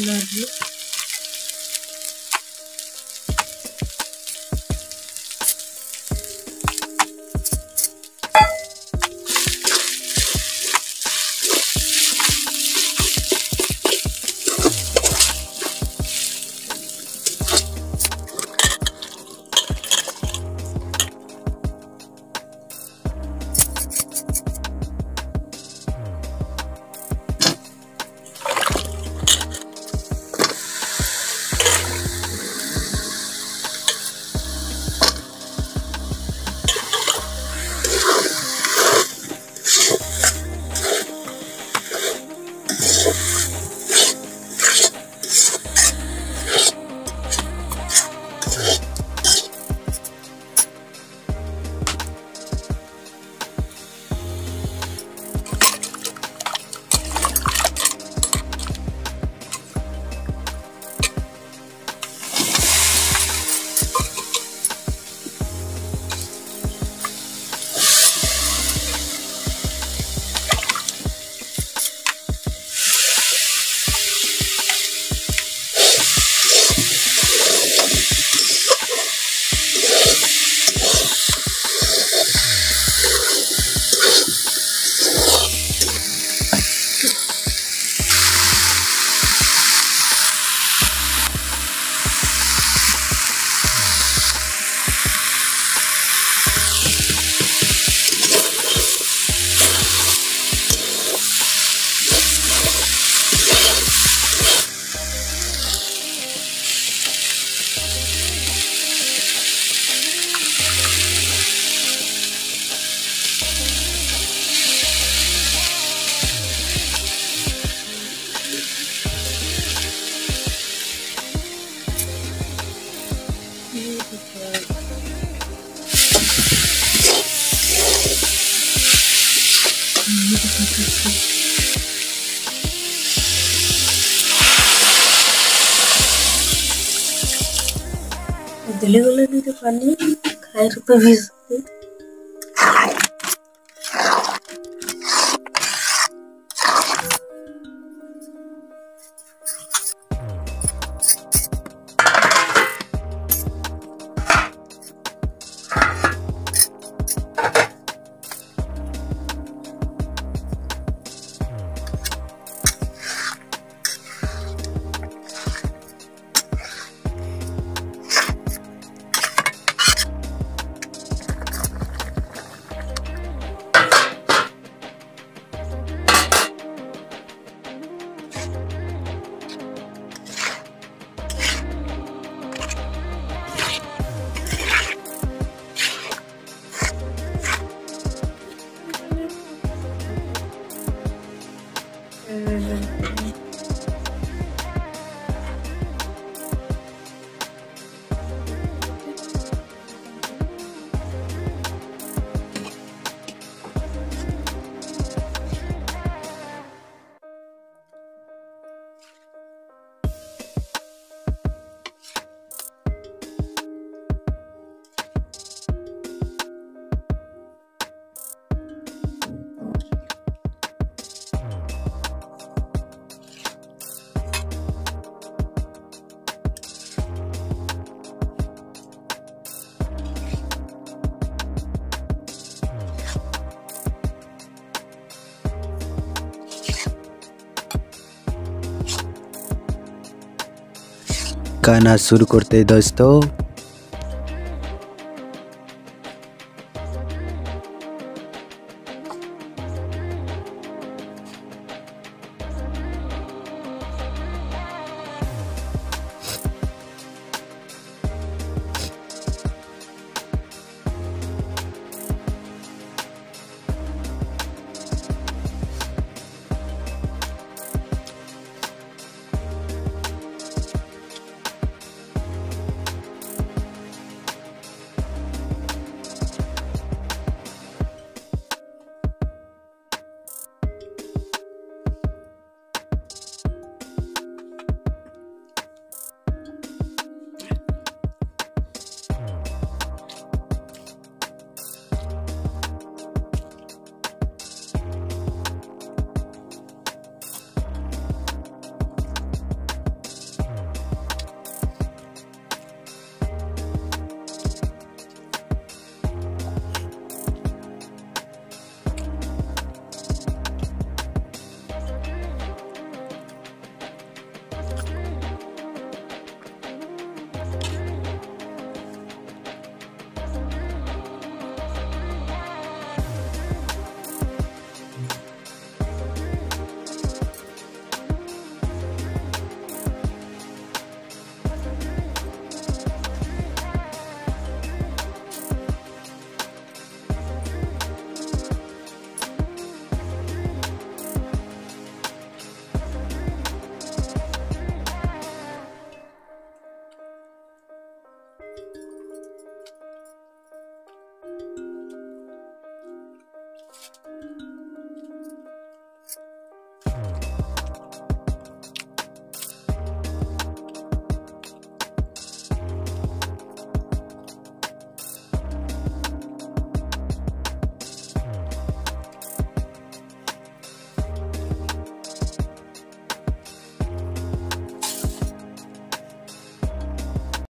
teşekkürler diyor. दिले गले नहीं तो पानी खाए रुपए भी गाना शुरू करते दोस्तों।